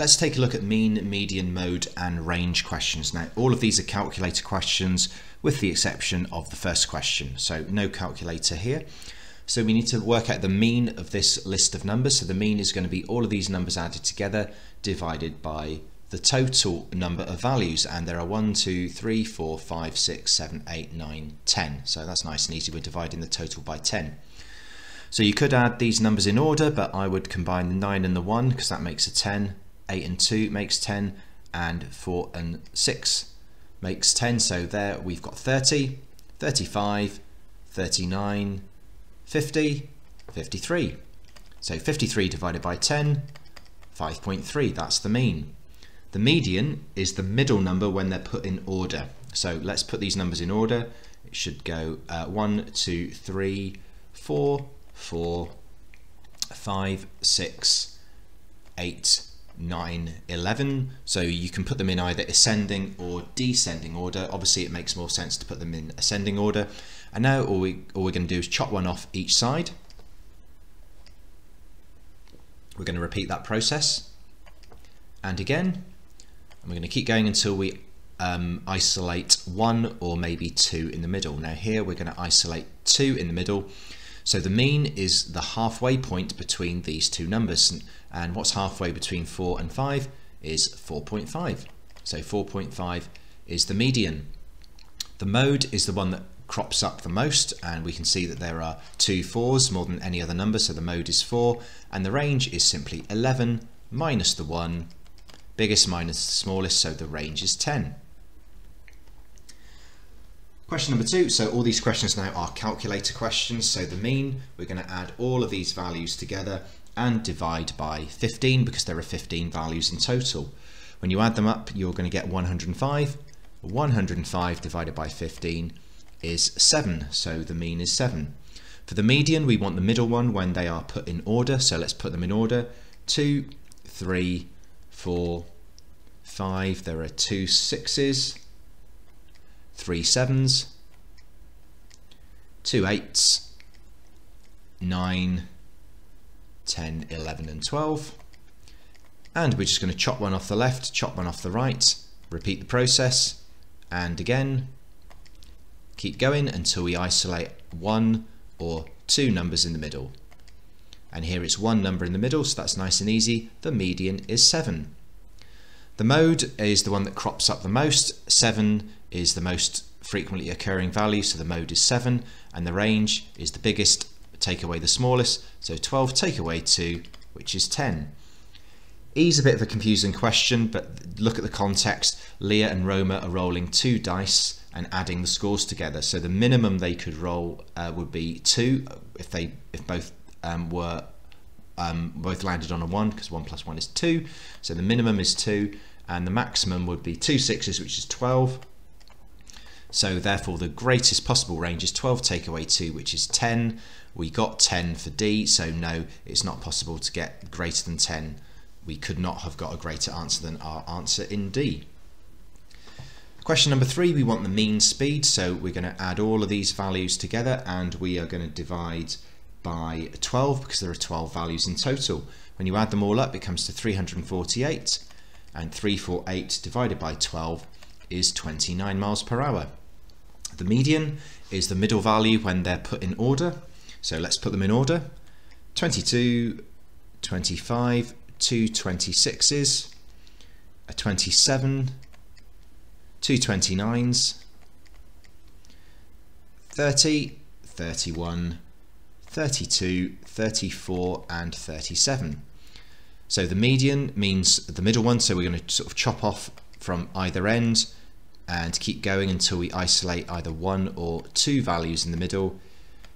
Let's take a look at mean, median, mode and range questions. Now all of these are calculator questions with the exception of the first question. So no calculator here. So we need to work out the mean of this list of numbers. So the mean is going to be all of these numbers added together divided by the total number of values and there are 1, 2, 3, 4, 5, 6, 7, 8, 9, 10. So that's nice and easy. We're dividing the total by 10. So you could add these numbers in order, but I would combine the 9 and the 1 because that makes a 10, 8 and 2 makes 10, and 4 and 6 makes 10. So there we've got 30, 35, 39, 50, 53. So 53 divided by 10, 5.3, that's the mean. The median is the middle number when they're put in order. So let's put these numbers in order. It should go uh, 1, 2, 3, 4, 4, 5, 6, 8, 9, 11. So you can put them in either ascending or descending order. Obviously it makes more sense to put them in ascending order. And now all, we, all we're going to do is chop one off each side. We're going to repeat that process. And again, and we're going to keep going until we um, isolate one or maybe two in the middle. Now here we're going to isolate two in the middle. So the mean is the halfway point between these two numbers. And, what's halfway between 4 and 5 is 4.5. So 4.5 is the median. The mode is the one that crops up the most and we can see that there are two fours more than any other number so the mode is 4 and the range is simply 11 minus the 1 biggest minus the smallest so the range is 10 question number two. So all these questions now are calculator questions. So the mean we're going to add all of these values together and divide by 15 because there are 15 values in total. When you add them up you're going to get 105 105 divided by 15 is 7, so the mean is 7. For the median, we want the middle one when they are put in order, so let's put them in order. 2, 3, 4, 5, there are two sixes, three sevens, two eights, 9, 10, 11 and 12. And we're just going to chop one off the left, chop one off the right, repeat the process, and again, Keep going until we isolate one or two numbers in the middle. And here it's one number in the middle, so that's nice and easy. The median is 7. The mode is the one that crops up the most. 7 is the most frequently occurring value, so the mode is 7. And the range is the biggest, take away the smallest. So 12 take away 2, which is 10. E is a bit of a confusing question, but look at the context. Leah and Roma are rolling two dice and adding the scores together. So the minimum they could roll uh, would be two if they if both um, were um, both landed on a one because one plus one is two. So the minimum is two, and the maximum would be two sixes, which is twelve. So therefore, the greatest possible range is 12 take away 2, which is 10. We got 10 for D, so no, it's not possible to get greater than 10. We could not have got a greater answer than our answer in D. Question number three, we want the mean speed. So we're going to add all of these values together and we are going to divide by 12 because there are 12 values in total. When you add them all up, it comes to 348 and 348 divided by 12 is 29 miles per hour. The median is the middle value when they're put in order. So let's put them in order. 22, 25, two 26s, a 27, two 29s, 30, 31, 32, 34 and 37. So the median means the middle one, so we're going to sort of chop off from either end and keep going until we isolate either one or two values in the middle.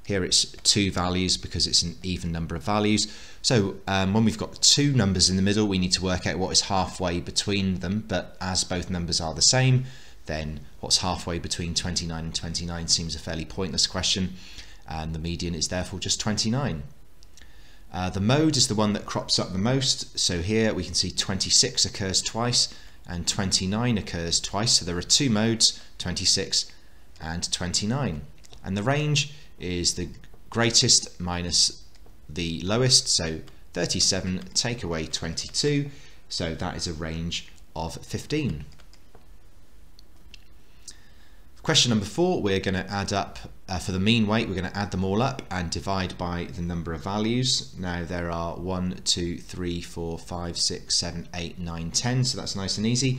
Here it's two values because it's an even number of values. So um, when we've got two numbers in the middle, we need to work out what is halfway between them. But as both numbers are the same, then what's halfway between 29 and 29 seems a fairly pointless question. And the median is therefore just 29. Uh, the mode is the one that crops up the most. So here we can see 26 occurs twice and 29 occurs twice. So there are two modes, 26 and 29. And the range is the greatest minus the lowest, so 37 take away 22, So that is a range of 15. Question number four, we're going to add up, uh, for the mean weight, we're going to add them all up and divide by the number of values. Now there are 1, 2, 3, 4, 5, 6, 7, 8, 9, 10, so that's nice and easy.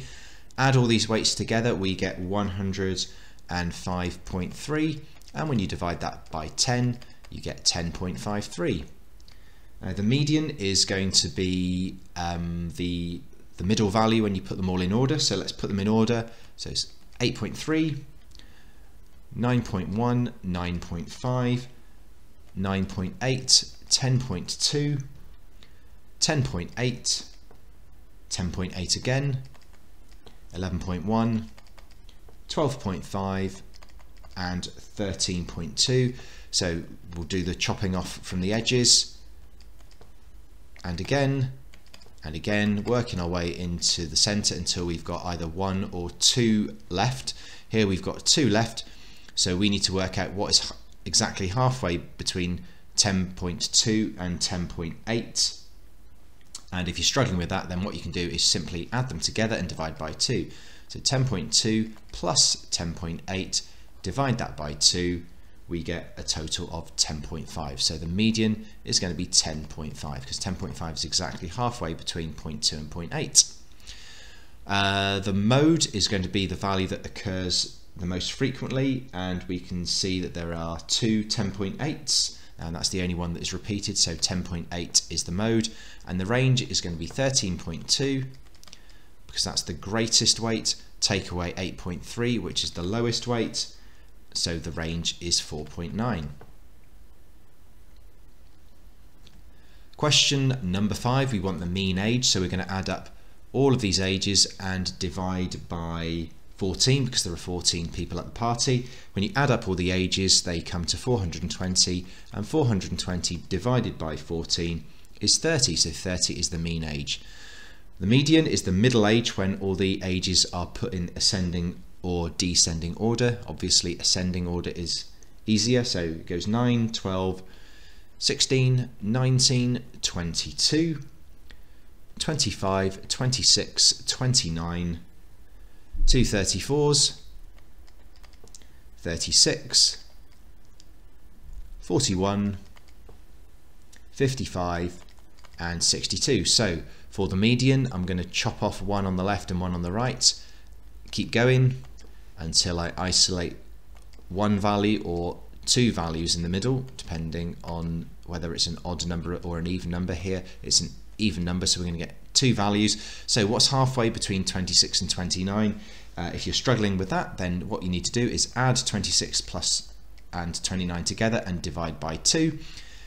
Add all these weights together, we get 105.3, and when you divide that by 10, you get 10.53. Uh, the median is going to be um, the, the middle value when you put them all in order, so let's put them in order. So it's 8.3, 9.1, 9.5, 9.8, 10.2, 10.8, 10.8 again, 11.1, 12.5 and 13.2. So we'll do the chopping off from the edges and again and again working our way into the center until we've got either one or two left. Here we've got two left so we need to work out what is exactly halfway between 10.2 and 10.8. And if you're struggling with that, then what you can do is simply add them together and divide by 2. So 10.2 plus 10.8, divide that by 2, we get a total of 10.5. So the median is going to be 10.5 because 10.5 is exactly halfway between 0.2 and 0.8. Uh, the mode is going to be the value that occurs the most frequently and we can see that there are two 10.8s and that's the only one that is repeated so 10.8 is the mode and the range is going to be 13.2 because that's the greatest weight. Take away 8.3 which is the lowest weight so the range is 4.9 question number five we want the mean age so we're going to add up all of these ages and divide by 14 because there are 14 people at the party. When you add up all the ages, they come to 420, and 420 divided by 14 is 30, so 30 is the mean age. The median is the middle age when all the ages are put in ascending or descending order. Obviously, ascending order is easier, so it goes 9, 12, 16, 19, 22, 25, 26, 29, two 34s, 36, 41, 55 and 62. So for the median I'm going to chop off one on the left and one on the right, keep going until I isolate one value or two values in the middle depending on whether it's an odd number or an even number here it's an even number so we're going to get two values so what's halfway between 26 and 29 uh, if you're struggling with that, then what you need to do is add 26 plus and 29 together and divide by 2.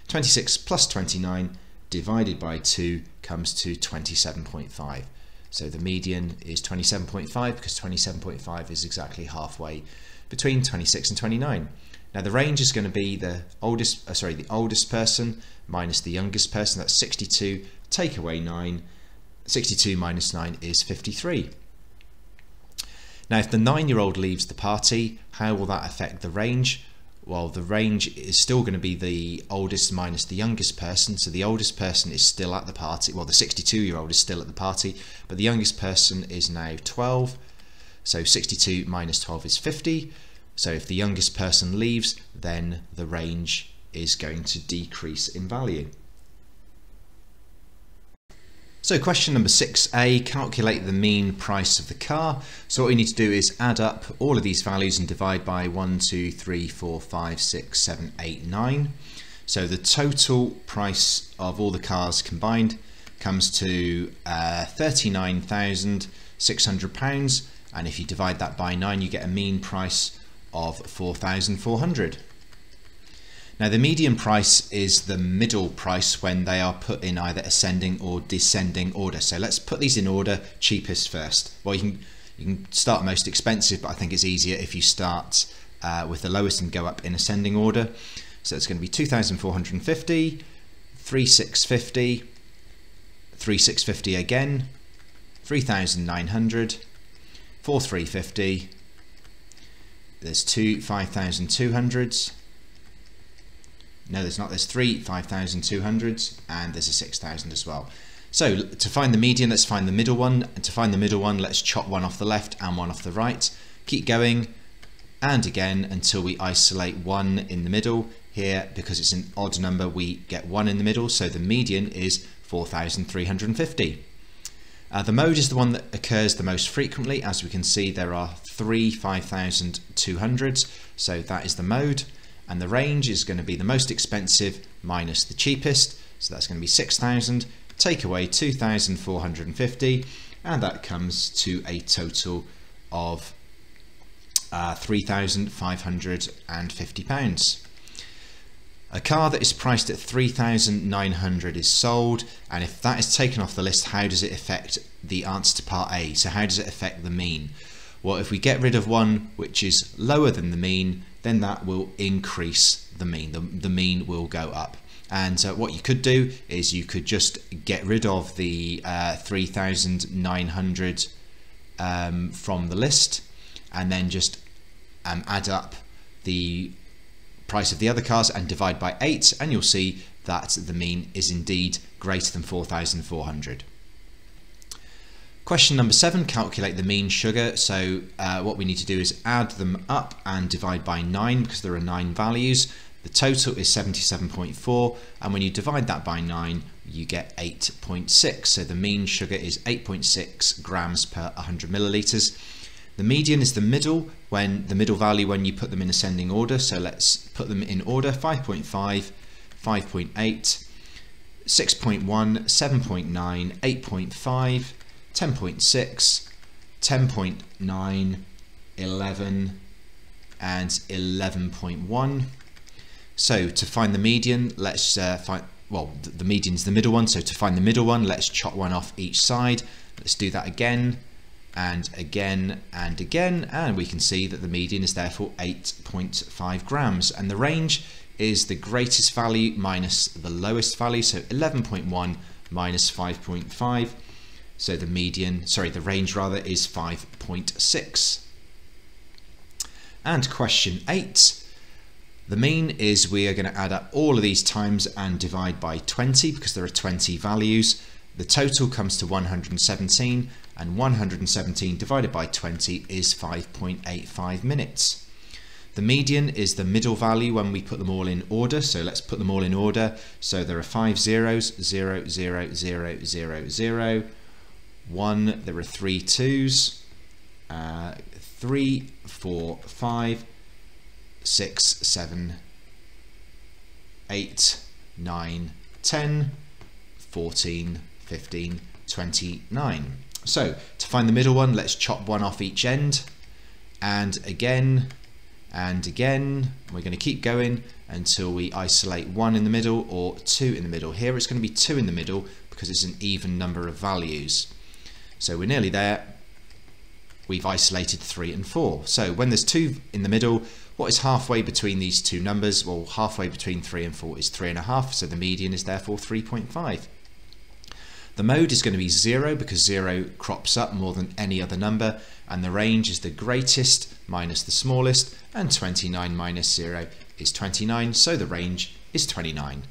26 plus 29 divided by 2 comes to 27.5. So the median is 27.5 because 27.5 is exactly halfway between 26 and 29. Now the range is going to be the oldest, uh, sorry, the oldest person minus the youngest person. That's 62. Take away 9. 62 minus 9 is 53. Now, if the nine-year-old leaves the party, how will that affect the range? Well, the range is still going to be the oldest minus the youngest person. So the oldest person is still at the party. Well, the 62-year-old is still at the party, but the youngest person is now 12. So 62 minus 12 is 50. So if the youngest person leaves, then the range is going to decrease in value. So question number 6a, calculate the mean price of the car. So what we need to do is add up all of these values and divide by 1, 2, 3, 4, 5, 6, 7, 8, 9. So the total price of all the cars combined comes to uh, £39,600 and if you divide that by 9 you get a mean price of 4,400. Now the median price is the middle price when they are put in either ascending or descending order. So let's put these in order, cheapest first. Well, you can, you can start most expensive, but I think it's easier if you start uh, with the lowest and go up in ascending order. So it's going to be 2,450, 3,650, 3,650 again, 3,900, 4,350, there's two 5,200s, no, there's not. There's three 5,200s and there's a 6,000 as well. So to find the median, let's find the middle one. And to find the middle one, let's chop one off the left and one off the right. Keep going and again until we isolate one in the middle. Here, because it's an odd number, we get one in the middle. So the median is 4,350. Uh, the mode is the one that occurs the most frequently. As we can see, there are three 5,200s. So that is the mode. And the range is going to be the most expensive minus the cheapest. So that's going to be 6,000 take away 2,450 and that comes to a total of uh, £3,550. A car that is priced at 3,900 is sold and if that is taken off the list how does it affect the answer to part A? So how does it affect the mean? Well if we get rid of one which is lower than the mean then that will increase the mean. The, the mean will go up. And uh, what you could do is you could just get rid of the uh, 3,900 um, from the list and then just um, add up the price of the other cars and divide by 8 and you'll see that the mean is indeed greater than 4,400. Question number seven, calculate the mean sugar. So uh, what we need to do is add them up and divide by nine because there are nine values. The total is 77.4 and when you divide that by 9 you get 8.6 so the mean sugar is 8.6 grams per 100 milliliters. The median is the middle when the middle value when you put them in ascending order so let's put them in order 5.5, 5.8, 6.1, 7.9, 8.5, 10.6, 10.9, 11 and 11.1 so to find the median, let's uh, find, well, the median is the middle one. So to find the middle one, let's chop one off each side. Let's do that again and again and again. And we can see that the median is therefore 8.5 grams. And the range is the greatest value minus the lowest value. So 11.1 minus 5.5. So the median, sorry, the range rather is 5.6. And question eight, the mean is we are going to add up all of these times and divide by 20 because there are 20 values. The total comes to 117 and 117 divided by 20 is 5.85 minutes. The median is the middle value when we put them all in order. So let's put them all in order. So there are five zeros, zero, zero, zero, zero, zero. One, there are three twos, uh, three, four, five, 6, 7, 8, 9, 10, 14, 15, 29. So to find the middle one, let's chop one off each end and again and again. We're going to keep going until we isolate one in the middle or two in the middle. Here it's going to be two in the middle because it's an even number of values. So we're nearly there. We've isolated three and four. So when there's two in the middle, what is halfway between these two numbers? Well, halfway between 3 and 4 is 3.5, so the median is therefore 3.5. The mode is going to be 0 because 0 crops up more than any other number, and the range is the greatest minus the smallest, and 29 minus 0 is 29, so the range is 29.